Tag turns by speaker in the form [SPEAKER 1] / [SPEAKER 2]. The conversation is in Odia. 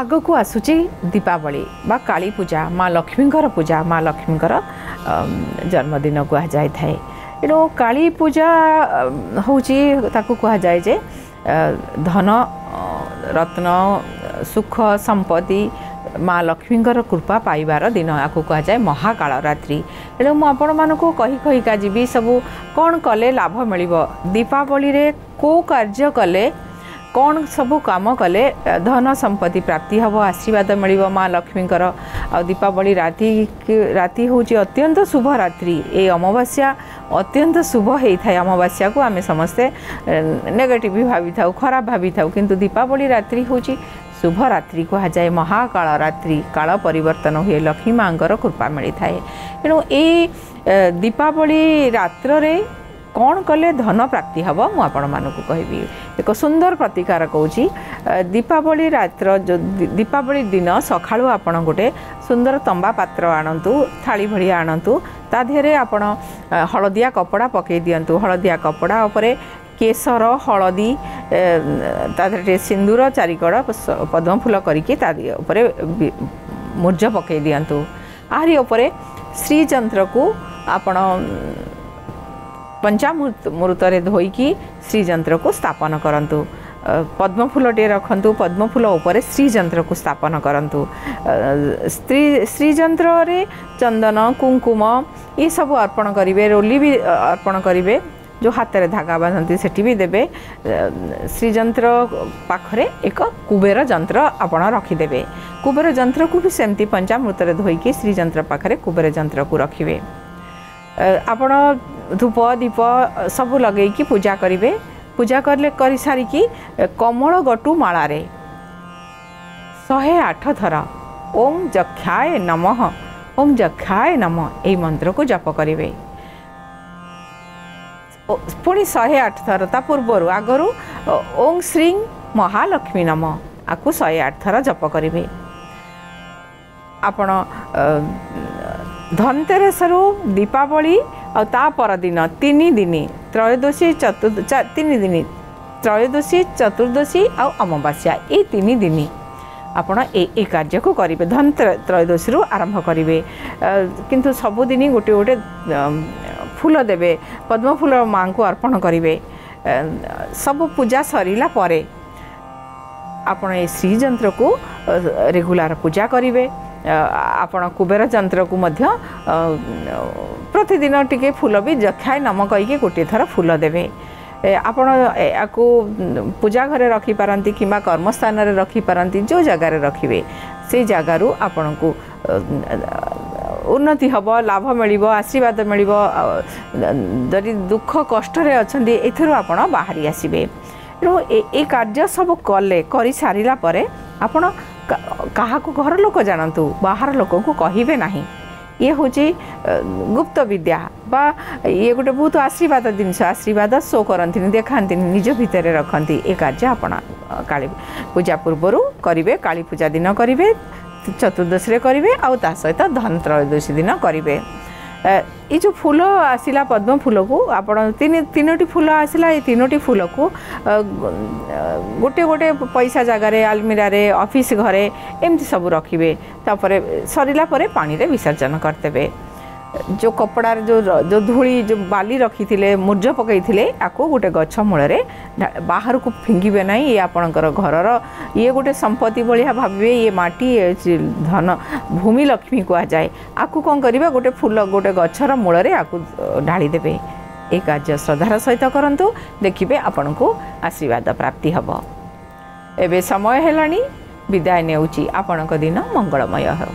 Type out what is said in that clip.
[SPEAKER 1] ଆଗକୁ ଆସୁଛି ଦୀପାବଳି ବା କାଳୀ ପୂଜା ମା ଲକ୍ଷ୍ମୀଙ୍କର ପୂଜା ମା ଲକ୍ଷ୍ମୀଙ୍କର ଅମ୍, ଜନ୍ମଦିନ କୁହାଯାଇଥାଏ। ତେଣୁ କାଳୀ ପୂଜା ଅମ୍, ହେଉଛି ତାକୁ କୁହାଯାଏ ଯେ ଅ, ଧନ ଅ, ରତ୍ନ ସୁଖ ସମ୍ପତ୍ତି ମା ଲକ୍ଷ୍ମୀଙ୍କର କୃପା ପାଇବାର ଦିନ ଆକୁ କୁହାଯାଏ ମହାକାଳ ରାତ୍ରି ତେଣୁ ମୁଁ ଆପଣମାନଙ୍କୁ କହି କହିକା ଯିବି ସବୁ କ'ଣ କଲେ ଲାଭ ମିଳିବ? ଦୀପାବଳିରେ କେଉଁ କାର୍ଯ୍ୟ କଲେ କ'ଣ ସବୁ କାମ କଲେ ଅ, ଧନ ସମ୍ପତ୍ତି ପ୍ରାପ୍ତି ହେବ ଆଶୀର୍ବାଦ ମିଳିବ ମା ଲକ୍ଷ୍ମୀଙ୍କର ଆଉ ଦୀପାବଳି ରାତି ରାତି ହେଉଛି ଅତ୍ୟନ୍ତ ଶୁଭ ରାତ୍ରି। ଏଇ ଅମାବାସ୍ୟା ଅତ୍ୟନ୍ତ ଶୁଭ ହେଇଥାଏ ଅମାବାସ୍ୟାକୁ। ଆମେ ସମସ୍ତେ ନେଗେଟିଭ୍ ଭାବିଥାଉ ଖରାପ ଭାବିଥାଉ। କିନ୍ତୁ ଦୀପାବଳି ରାତ୍ରି ହେଉଛି ଶୁଭ ରାତ୍ରି କୁହାଯାଏ। ମହାକାଳ ରାତ୍ରି କାଳ ପରିବର୍ତ୍ତନ ହୁଏ ଲକ୍ଷ୍ମୀ ମାଙ୍କର କୃପା ମିଳିଥାଏ। ତେଣୁ ଏଇ ଅ, ଦୀପାବଳି ରାତ୍ରରେ କ'ଣ କଲେ ଧନ ପ୍ରାପ୍ତି ହେବ ମୁଁ ଆପଣମାନଙ୍କୁ କହିବି। ଏକ ସୁନ୍ଦର ପ୍ରତିକାର କହୁଛି ଦୀପାବଳି ରାତ୍ର ଦୀପାବଳି ଦିନ ସକାଳୁ ଆପଣ ଗୋଟେ ସୁନ୍ଦର ତମ୍ବା ପାତ୍ର ଆଣନ୍ତୁ ଥାଳି ଭଳିଆ ଆଣନ୍ତୁ। ତା ଦେହରେ ଆପଣ ହଳଦିଆ କପଡ଼ା ପକାଇ ଦିଅନ୍ତୁ। ହଳଦିଆ କପଡ଼ା ଉପରେ କେଶର ହଳଦୀ ତା ଦେହରେ ସିନ୍ଦୁର ଚାରିକଡ଼ ପଦ୍ମଫୁଲ କରିକି ତା ଉପରେ ମୂର୍ଜ ପକାଇ ଦିଅନ୍ତୁ। ଆହୁରି ଉପରେ ଶ୍ରୀଯନ୍ତ୍ରକୁ ଆପଣ ପଞ୍ଚାମୃତରେ ଧୋଇକି ଶ୍ରୀଯନ୍ତ୍ରକୁ ସ୍ଥାପନ କରନ୍ତୁ ଅ, ପଦ୍ମଫୁଲଟିଏ ରଖନ୍ତୁ ପଦ୍ମଫୁଲ ଉପରେ ଶ୍ରୀଯନ୍ତ୍ରକୁ ସ୍ଥାପନ କରନ୍ତୁ ଅ, ସ୍ତ୍ରୀ ଶ୍ରୀଯନ୍ତ୍ରରେ ଚନ୍ଦନ କୁଙ୍କୁମ ଏସବୁ ଅର୍ପଣ କରିବେ ରୋଲି ବି ଅ, ଅର୍ପଣ କରିବେ ଯେଉଁ ହାତରେ ଧାଗା ବାନ୍ଧନ୍ତି ସେଠି ବି ଦେବେ ଅ, ଶ୍ରୀଯନ୍ତ୍ର ପାଖରେ ଏକ କୁବେର ଯନ୍ତ୍ର ଆପଣ ରଖିଦେବେ କୁବେର ଯନ୍ତ୍ରକୁ ବି ସେମିତି ପଞ୍ଚାମୃତରେ ଧୋଇକି ଶ୍ରୀଯନ୍ତ୍ର ପାଖରେ କୁବେର ଯନ୍ତ୍ରକୁ ରଖିବେ ଅ, ଆପଣ ଧୂପ ଦୀପ ଅ, ସବୁ ଲଗେଇକି ପୂଜା କରିବେ। ପୂଜା କଲେ କରିସାରିକି ଅ, କମଳ ଗଟୁ ମାଳାରେ। ଶହେ ଆଠ ଥର। ଓಂ ଯକ୍ଷାୟ ନମଃ। ଓಂ ଯକ୍ଷାୟ ନମ। ଏହି ମନ୍ତ୍ରକୁ ଜପ କରିବେ। ଓ- ପୁଣି ଶହେ ଆଠ ଥର। ତା ପୂର୍ବରୁ ଆଗରୁ ଅ, ଓಂ ଶ୍ରୀ ମହାଲକ୍ଷ୍ମୀ ନମ। ଆକୁ ଶହେ ଆଠ ଥର ଜପ କରିବେ। ଆପଣ ଅ, ଧନତେରସରୁ ଦୀପାବଳି ଆଉ ତା ପରଦିନ ତିନି ଦିନ ତ୍ରୟୋଦଶୀ ଚତୁର୍ଦ ଚା- ତିନି ଦିନ ତ୍ରୟୋଦଶୀ ଚତୁର୍ଦ୍ଦଶୀ ଆଉ ଅମାବାସ୍ୟା ଏଇ ତିନି ଦିନ ଆପଣ ଏ ଏ କାର୍ଯ୍ୟକୁ କରିବେ ଧନ ତ୍ରୟ- ତ୍ରୟୋଦଶୀରୁ ଆରମ୍ଭ କରିବେ। କିନ୍ତୁ ସବୁଦିନ ଗୋଟେ ଗୋଟେ ଫୁଲ ଦେବେ ପଦ୍ମ ଫୁଲ ମାଙ୍କୁ ଅର୍ପଣ କରିବେ। ସବୁ ପୂଜା ସରିଲା ପରେ ଆପଣ ଏ ଶ୍ରୀଯନ୍ତ୍ରକୁ ରେଗୁଲାର ପୂଜା କରିବେ। ଆପଣ କୁବେର ଯନ୍ତ୍ରକୁ ମଧ୍ୟ ଅ, ପ୍ରତିଦିନ ଟିକେ ଫୁଲ ବି ଯକ୍ଷାଏ ନମ କହିକି ଗୋଟିଏ ଥର ଫୁଲ ଦେବେ। ଏ, ଆପଣ ଏହାକୁ ପୂଜା ଘରେ ରଖିପାରନ୍ତି କିମ୍ବା କର୍ମସ୍ଥାନରେ ରଖିପାରନ୍ତି ଯେଉଁ ଜାଗାରେ ରଖିବେ ସେଇ ଜାଗାରୁ ଆପଣଙ୍କୁ ଅ, ଉନ୍ନତି ହେବ ଲାଭ ମିଳିବ ଆଶୀର୍ବାଦ ମିଳିବ ଆଉ, ଯଦି ଦୁଃଖ କଷ୍ଟରେ ଅଛନ୍ତି ଏଥିରୁ ଆପଣ ବାହାରି ଆସିବେ। ତେଣୁ ଏ- ଏ କାର୍ଯ୍ୟ ସବୁ କଲେ କରିସାରିଲା ପରେ ଆପଣ କା- କାହାକୁ ଘର ଲୋକ ଜାଣନ୍ତୁ ବାହାର ଲୋକଙ୍କୁ କହିବେ ନାହିଁ। ଇଏ ହେଉଛି ଅ, ଗୁପ୍ତ ବିଦ୍ୟା ବା ଇଏ ଗୋଟେ ବହୁତ ଆଶୀର୍ବାଦ ଜିନିଷ ଆଶୀର୍ବାଦ ଶୋ କରନ୍ତିନି ଦେଖାନ୍ତିନି ନିଜ ଭିତରେ ରଖନ୍ତି। ଏ କାର୍ଯ୍ୟ ଆପଣ ଅ, କାଳୀ ପୂଜା ପୂର୍ବରୁ କରିବେ କାଳୀ ପୂଜା ଦିନ କରିବେ ଚତୁର୍ଦ୍ଦଶୀରେ କରିବେ ଆଉ ତା ସହିତ ଧନତ୍ରୟୋଦଶୀ ଦିନ କରିବେ। ଏ, ଏଇ ଯେଉଁ ଫୁଲ ଆସିଲା ପଦ୍ମ ଫୁଲକୁ ଆପଣ ତିନି ତିନୋଟି ଫୁଲ ଆସିଲା ଏ ତିନୋଟି ଫୁଲକୁ ଅ, ଗ- ଗୋଟେ ଗୋଟେ ପଇସା ଜାଗାରେ ଆଲମିରାରେ ଅଫିସ୍ ଘରେ ଏମିତି ସବୁ ରଖିବେ। ତାପରେ ସରିଲା ପରେ ପାଣିରେ ବିସର୍ଜନ କରିଦେବେ। ଯେଉଁ କପଡ଼ାରେ ଯେଉଁ ଯେଉଁ ଧୂଳି ଯେଉଁ ବାଲି ରଖିଥିଲେ ମୂର୍ଜ ପକାଇଥିଲେ ଆକୁ ଗୋଟେ ଗଛ ମୂଳରେ ବାହାରକୁ ଫିଙ୍ଗିବେ ନାହିଁ ଇଏ ଆପଣଙ୍କର ଘରର। ଇଏ ଗୋଟେ ସମ୍ପତ୍ତି ଭଳିଆ ଭାବିବେ ଇଏ ମାଟି ଧନ ଭୂମି ଲକ୍ଷ୍ମୀ କୁହାଯାଏ। ଆକୁ କ'ଣ କରିବେ? ଗୋଟେ ଫୁଲ ଗୋଟେ ଗଛର ମୂଳରେ ଆକୁ ଢାଳିଦେବେ। ଏ କାର୍ଯ୍ୟ ଶ୍ରଦ୍ଧାର ସହିତ କରନ୍ତୁ ଦେଖିବେ ଆପଣଙ୍କୁ ଆଶୀର୍ବାଦ ପ୍ରାପ୍ତି ହେବ। ଏବେ ସମୟ ହେଲାଣି ବିଦାୟ ନେଉଛି ଆପଣଙ୍କ ଦିନ ମଙ୍ଗଳମୟ ହେଉ।